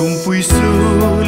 Cum pui sul în